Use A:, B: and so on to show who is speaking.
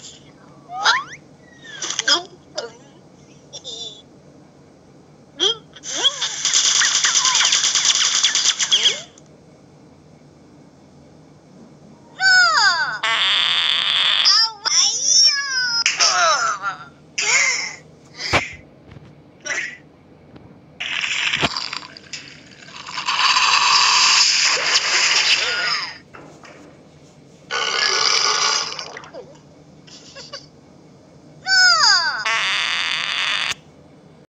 A: next year.